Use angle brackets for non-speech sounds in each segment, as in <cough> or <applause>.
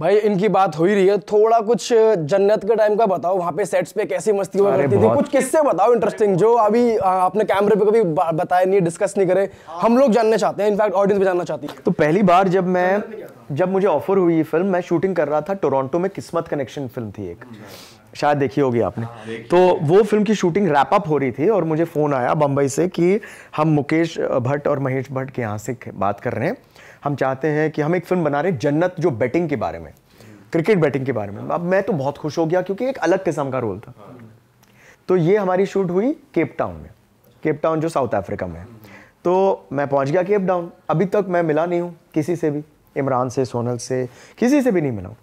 भाई इनकी बात हो ही रही है। थोड़ा कुछ जन्नत के टाइम का बताओ वहाँ पे सेट्स पे कैसी मस्ती हुआ करती थी? कुछ किससे बताओ इंटरेस्टिंग जो अभी आपने कैमरे पे कभी बताए बताया नहीं डिस्कस नहीं करे हम लोग जानने चाहते हैं। इनफैक्ट ऑडियंस भी जानना चाहती है। तो पहली बार जब मैं जब मुझे ऑफ़र हुई ये फ़िल्म मैं शूटिंग कर रहा था टोरंटो में किस्मत कनेक्शन फ़िल्म थी एक। शायद देखी होगी आपने। तो वो फ़िल्म की शूटिंग रैप अप हो रही थी और मुझे फ़ोन आया बम्बई से कि हम मुकेश भट्ट और महेश भट्ट के यहाँ से बात कर रहे हैं। हम चाहते हैं कि हम एक फ़िल्म बना रहे हैं जन्नत जो बैटिंग के बारे में क्रिकेट बैटिंग के बारे में। अब मैं तो बहुत खुश हो गया क्योंकि एक अलग किस्म का रोल था। तो ये हमारी शूट हुई केप टाउन में। केप टाउन जो साउथ अफ्रीका में है। तो मैं पहुँच गया केप टाउन अभी तक मैं मिला नहीं हूँ किसी से भी इमरान से सोनल से किसी से भी नहीं मिला हूँ।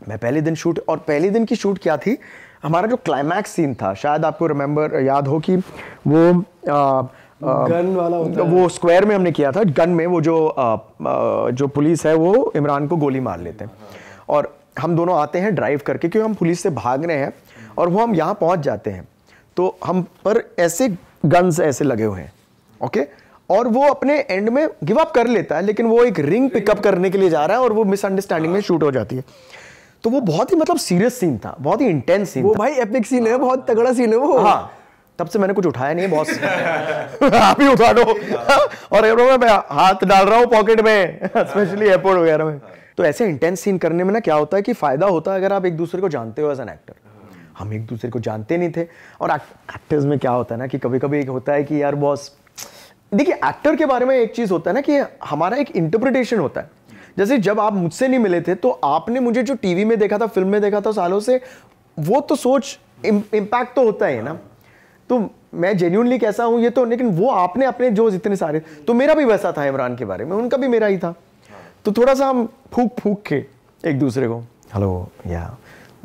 मैं पहले दिन शूट और पहले दिन की शूट क्या थी? हमारा जो क्लाइमैक्स सीन था शायद आपको रिमेंबर याद हो कि वो आ, गन वाला होता है। वो स्क्वायर में हमने किया था गन में वो जो आ, आ, जो पुलिस है वो इमरान को गोली मार लेते हैं। और हम दोनों आते हैं ड्राइव करके क्योंकि हम पुलिस से भाग रहे हैं और वो हम यहाँ पहुँच जाते हैं। तो हम पर ऐसे गन्स ऐसे लगे हुए हैं ओके और वो अपने एंड में गिव अप कर लेता है लेकिन वो एक रिंग पिकअप करने के लिए जा रहा है और वो मिसअंडरस्टैंडिंग में शूट हो जाती है। तो वो बहुत ही मतलब सीरियस सीन था बहुत ही इंटेंस सीन वो था। भाई एपिक सीन है बहुत तगड़ा सीन है वो। हाँ तब से मैंने कुछ उठाया नहीं बॉस <laughs> आप ही उठा दो और एयरपोर्ट में मैं हाथ डाल रहा हूँ पॉकेट में स्पेशली एयरपोर्ट वगैरह में। तो ऐसे इंटेंस सीन करने में ना क्या होता है कि फ़ायदा होता है अगर आप एक दूसरे को जानते हो एज एन एक्टर हम एक दूसरे को जानते नहीं थे। और एक्टर्स में क्या होता है ना कि कभी कभी एक होता है कि यार बॉस देखिए एक्टर के बारे में एक चीज़ होता है ना कि हमारा एक इंटरप्रिटेशन होता है। जैसे जब आप मुझसे नहीं मिले थे तो आपने मुझे जो टीवी में देखा था फ़िल्म में देखा था सालों से वो तो सोच इम्पैक्ट तो होता है ना। तो मैं जेन्यूनली कैसा हूँ ये तो लेकिन वो आपने अपने जो इतने सारे तो मेरा भी वैसा था इमरान के बारे में उनका भी मेरा ही था। तो थोड़ा सा हम फूक फूक के एक दूसरे को। हेलो या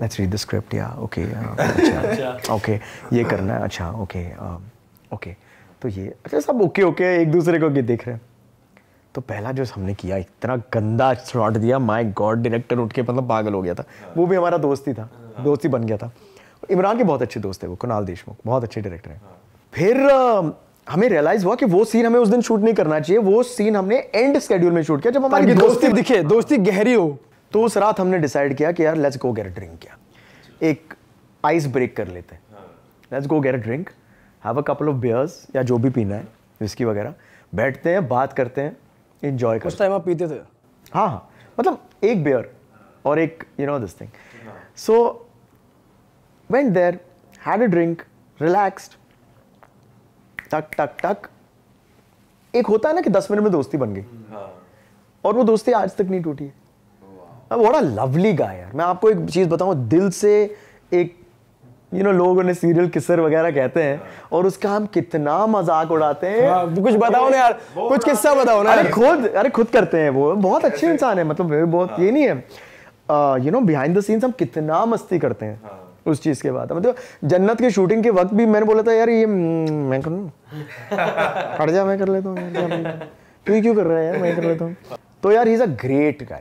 लेट्स रीड द स्क्रिप्ट या ओके अच्छा <laughs> ओके ये करना है अच्छा ओके ओके तो ये अच्छा सब ओके ओके एक दूसरे को देख रहे हैं। तो पहला जो हमने किया इतना गंदा शॉट दिया माय गॉड डायरेक्टर उठ के मतलब पागल हो गया था। वो भी हमारा दोस्त ही था दोस्त ही बन गया था। इमरान के बहुत अच्छे दोस्त है वो कुणाल देशमुख बहुत अच्छे डायरेक्टर हैं। फिर हमें रियलाइज़ हुआ कि वो सीन हमें उस दिन शूट नहीं करना चाहिए वो सीन हमने एंड शेड्यूल में शूट किया। जब हमारी दोस्ती दोस्ती दिखे दोस्ती गहरी हो। तो उस रात हमने डिसाइड किया कि यार लेट्स गो गेट ड्रिंक किया एक आइस ब्रेक कर लेते हैं। Let's go get drink have a couple of beers या जो भी पीना है विस्की वगैरह। बैठते हैं बात करते हैं। इंजॉय करते। उस टाइम आप पीते थे? हाँ हाँ। मतलब एक बियर और एक you know this thing so went there had a drink relaxed टक टक टक एक होता है ना कि दस मिनट में दोस्ती बन गई। और वो दोस्ती आज तक नहीं टूटी है। अ लवली गाय यार। मैं आपको एक चीज़ बताऊँ दिल से एक यू नो लोग उन्हें सीरियल किसर वगैरह कहते हैं और उसका हम कितना मज़ाक उड़ाते हैं। हाँ, कुछ बताओ ना यार कुछ किस्सा बताओ ना अरे खुद अरे खुद करते हैं वो। बहुत अच्छे इंसान है मतलब बहुत ये नहीं है। You know behind the scenes हम कितना मस्ती करते हैं उस चीज़ के बाद। मतलब जन्नत की शूटिंग के वक्त भी मैंने बोला था यार ये हम्म, मैं करूँ <laughs> हट जा मैं कर लेता हूँ है? तू क्यों कर रहा है यार मैं कर लेता हूँ? तो यार इज़ अ ग्रेट गाय